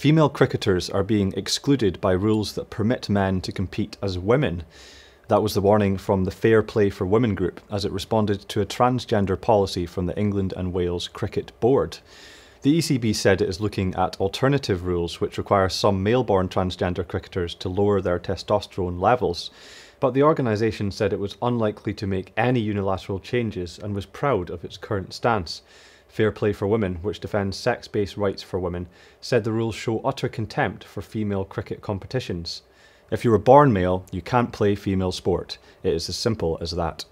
Female cricketers are being excluded by rules that permit men to compete as women. That was the warning from the Fair Play for Women group as it responded to a transgender policy from the England and Wales Cricket Board. The ECB said it is looking at alternative rules which require some male born transgender cricketers to lower their testosterone levels. But the organisation said it was unlikely to make any unilateral changes and was proud of its current stance. Fair Play for Women, which defends sex based rights for women, said the rules show utter contempt for female cricket competitions. If you were born male, you can't play female sport. It is as simple as that.